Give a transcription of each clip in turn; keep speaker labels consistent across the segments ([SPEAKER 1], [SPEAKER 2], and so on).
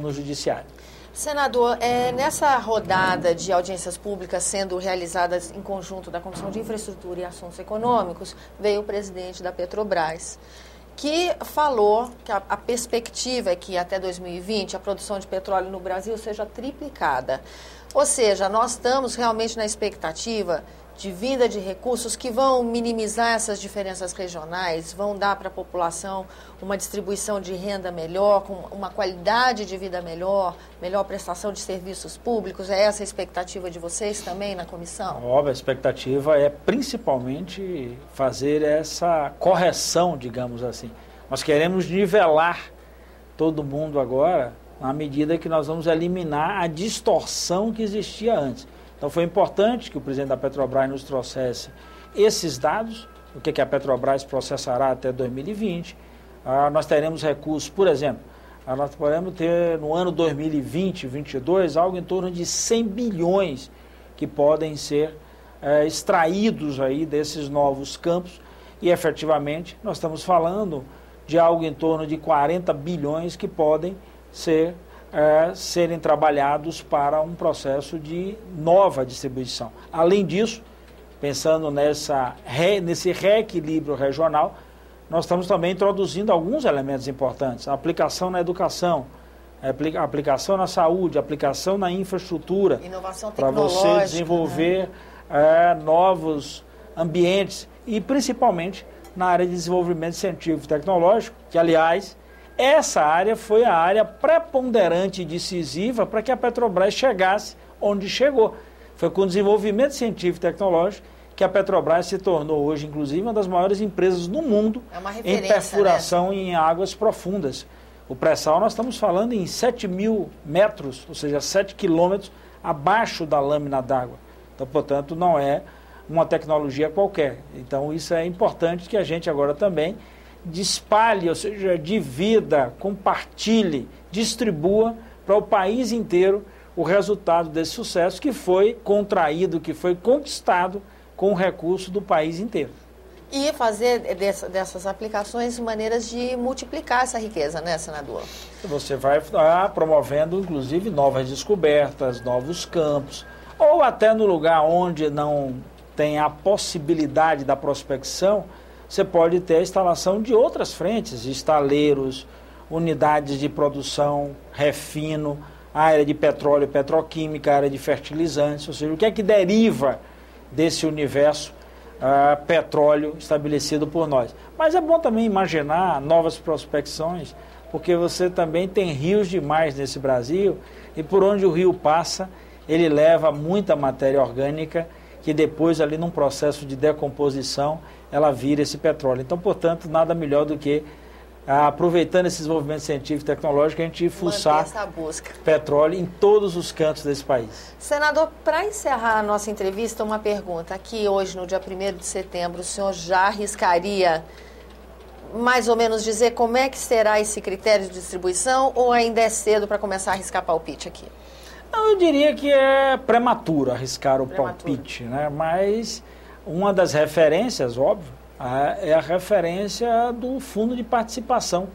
[SPEAKER 1] no judiciário.
[SPEAKER 2] Senador, é, nessa rodada de audiências públicas sendo realizadas em conjunto da Comissão de Infraestrutura e Assuntos Econômicos, veio o presidente da Petrobras, que falou que a, a perspectiva é que até 2020 a produção de petróleo no Brasil seja triplicada. Ou seja, nós estamos realmente na expectativa de vinda de recursos que vão minimizar essas diferenças regionais, vão dar para a população uma distribuição de renda melhor, com uma qualidade de vida melhor, melhor prestação de serviços públicos. É essa a expectativa de vocês também na comissão?
[SPEAKER 1] Óbvio, a expectativa é principalmente fazer essa correção, digamos assim. Nós queremos nivelar todo mundo agora na medida que nós vamos eliminar a distorção que existia antes. Então foi importante que o presidente da Petrobras nos trouxesse esses dados, o que, que a Petrobras processará até 2020. Ah, nós teremos recursos, por exemplo, ah, nós podemos ter no ano 2020, 2022, algo em torno de 100 bilhões que podem ser eh, extraídos aí desses novos campos e efetivamente nós estamos falando de algo em torno de 40 bilhões que podem ser é, serem trabalhados para um processo de nova distribuição. Além disso, pensando nessa, nesse reequilíbrio regional, nós estamos também introduzindo alguns elementos importantes. A aplicação na educação, a aplicação na saúde, a aplicação na infraestrutura. Para você desenvolver né? é, novos ambientes e principalmente na área de desenvolvimento científico e tecnológico, que aliás essa área foi a área preponderante e decisiva para que a Petrobras chegasse onde chegou. Foi com o desenvolvimento científico e tecnológico que a Petrobras se tornou hoje, inclusive, uma das maiores empresas no mundo
[SPEAKER 2] é
[SPEAKER 1] em perfuração né? em águas profundas. O pré-sal nós estamos falando em 7 mil metros, ou seja, 7 quilômetros abaixo da lâmina d'água. Então, portanto, não é uma tecnologia qualquer. Então, isso é importante que a gente agora também espalhe, ou seja, divida, compartilhe, distribua para o país inteiro o resultado desse sucesso que foi contraído, que foi conquistado com o recurso do país inteiro.
[SPEAKER 2] E fazer dessas aplicações maneiras de multiplicar essa riqueza, né, senador?
[SPEAKER 1] Você vai estar promovendo, inclusive, novas descobertas, novos campos, ou até no lugar onde não tem a possibilidade da prospecção, você pode ter a instalação de outras frentes, estaleiros, unidades de produção, refino, área de petróleo petroquímica, área de fertilizantes, ou seja, o que é que deriva desse universo uh, petróleo estabelecido por nós. Mas é bom também imaginar novas prospecções, porque você também tem rios demais nesse Brasil, e por onde o rio passa, ele leva muita matéria orgânica que depois ali num processo de decomposição ela vira esse petróleo. Então, portanto, nada melhor do que ah, aproveitando esse desenvolvimento científico e tecnológico, a gente fuçar petróleo em todos os cantos desse país.
[SPEAKER 2] Senador, para encerrar a nossa entrevista, uma pergunta. Aqui hoje, no dia 1 de setembro, o senhor já arriscaria mais ou menos dizer como é que será esse critério de distribuição ou ainda é cedo para começar a arriscar palpite aqui?
[SPEAKER 1] Não, eu diria que é prematuro arriscar o prematuro. palpite, né? mas uma das referências, óbvio, é a referência do fundo de participação.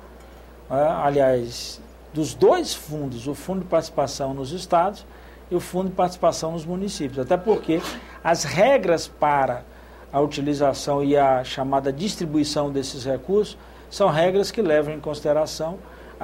[SPEAKER 1] Aliás, dos dois fundos, o fundo de participação nos estados e o fundo de participação nos municípios. Até porque as regras para a utilização e a chamada distribuição desses recursos são regras que levam em consideração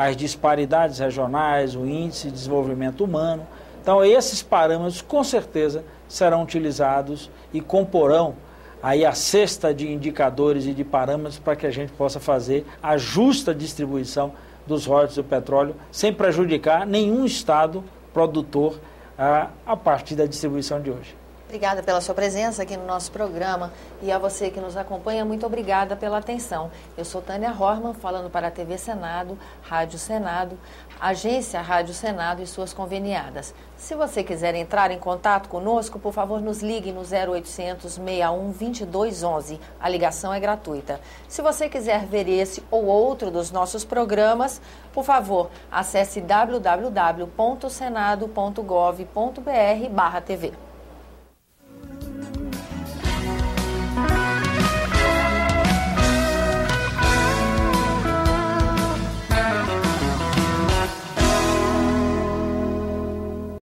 [SPEAKER 1] as disparidades regionais, o índice de desenvolvimento humano. Então, esses parâmetros, com certeza, serão utilizados e comporão aí a cesta de indicadores e de parâmetros para que a gente possa fazer a justa distribuição dos royalties do petróleo sem prejudicar nenhum estado produtor a, a partir da distribuição de hoje.
[SPEAKER 2] Obrigada pela sua presença aqui no nosso programa e a você que nos acompanha, muito obrigada pela atenção. Eu sou Tânia Horman, falando para a TV Senado, Rádio Senado, Agência Rádio Senado e suas conveniadas. Se você quiser entrar em contato conosco, por favor, nos ligue no 0800 61 2211. A ligação é gratuita. Se você quiser ver esse ou outro dos nossos programas, por favor, acesse www.senado.gov.br/tv.